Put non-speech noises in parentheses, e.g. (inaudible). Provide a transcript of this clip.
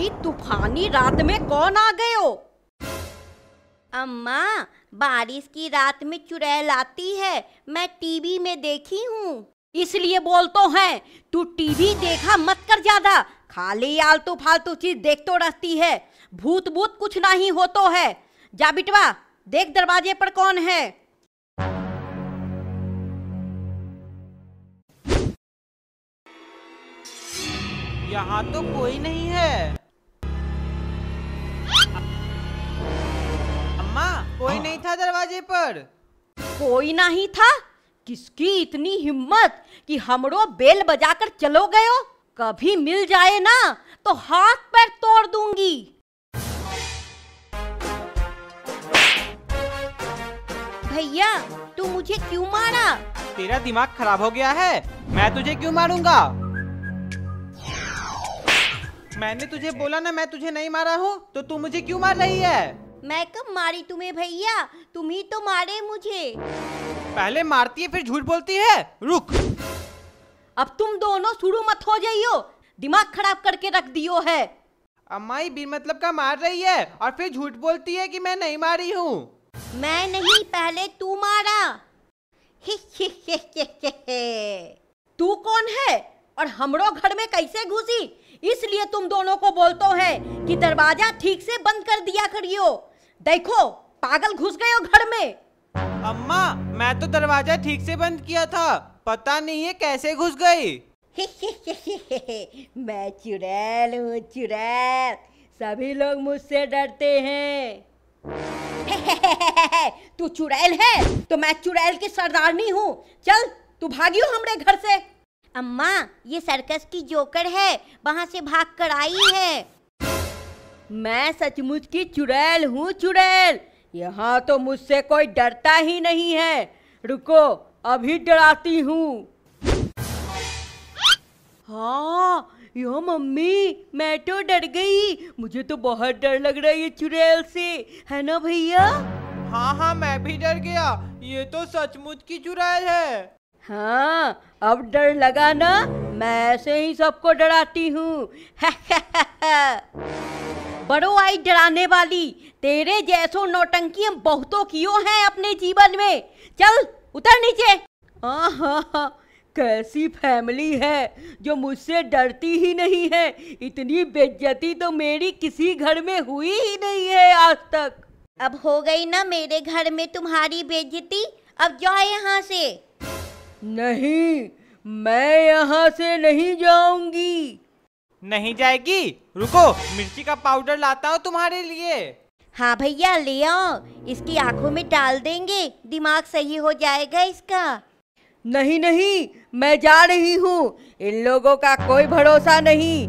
इतनी तूफानी रात में कौन आ गए हो? अम्मा बारिश की रात में चुड़ैल आती है। मैं टीवी में देखी हूँ। इसलिए बोलतो है तू टीवी देखा मत कर ज़्यादा। खाली आलतू फालतू चीज़ देख तो रहती है। भूत भूत कुछ नहीं हो तो है। जा बिटवा देख दरवाजे पर कौन है। यहाँ तो कोई नहीं है। था दरवाजे पर? कोई नहीं था। किसकी इतनी हिम्मत कि हमरो बेल बजाकर चलो गयो? कभी मिल जाए ना तो हाथ पैर तोड़ दूँगी। भैया तू मुझे क्यों मारा? तेरा दिमाग खराब हो गया है। मैं तुझे क्यों मारूँगा? मैंने तुझे बोला ना मैं तुझे नहीं मारा हूँ तो तू मुझे क्यों मार रही है? मैं कब मारी तुम्हें भैया? तुम ही तो मारे मुझे। पहले मारती है फिर झूठ बोलती है। रुक। अब तुम दोनों शुरू मत हो जाइयो। दिमाग खराब करके रख दियो है। अम्मा ही बिन मतलब का मार रही है और फिर झूठ बोलती है कि मैं नहीं मारी हूँ। मैं नहीं पहले तू मारा। हि, हि, हि। तू कौन है और हमरो घर में कैसे घुसी? इसलिए तुम दोनों को बोलतो है कि दरवाज़ा ठीक से बंद कर दिया करियो। देखो पागल घुस गए हो घर में। अम्मा मैं तो दरवाज़ा ठीक से बंद किया था। पता नहीं है कैसे घुस गई। हि, हि, हि, हि, हि, हि। मैं चुड़ैल हूँ चुड़ैल। सभी लोग मुझसे डरते हैं। (laughs) तू चुड़ैल है तो मैं चुड़ैल की सरदारनी हूँ। चल तू भागियो हमरे घर से। अम्मा ये सर्कस की जोकर है वहाँ से भाग कर आई है। मैं सचमुच की चुड़ैल हूँ चुड़ैल। यहाँ तो मुझसे कोई डरता ही नहीं है। रुको अभी डराती हूँ। हाँ यो मम्मी मैं तो डर गई। मुझे तो बहुत डर लग रहा है ये चुड़ैल से। है ना भैया? हाँ हाँ मैं भी डर गया। ये तो सचमुच की चुड़ैल है। हाँ अब डर लगा ना मैं ऐसे ही सबको डराती हूँ। (laughs) बड़ो आई डराने वाली। तेरे जैसो नौटंकी हम बहुतों कियो हैं अपने जीवन में। चल उतर नीचे। आहा, कैसी फैमिली है जो मुझसे डरती ही नहीं है। इतनी बेज्जती तो मेरी किसी घर में हुई ही नहीं है आज तक। अब हो गई ना मेरे घर में तुम्हारी बेइज्जती। अब जाओ यहाँ से। नहीं मैं यहाँ से नहीं जाऊँगी। नहीं जाएगी। रुको मिर्ची का पाउडर लाता हूँ तुम्हारे लिए। हाँ भैया ले आओ। इसकी आँखों में डाल देंगे। दिमाग सही हो जाएगा इसका। नहीं नहीं मैं जा रही हूँ। इन लोगों का कोई भरोसा नहीं।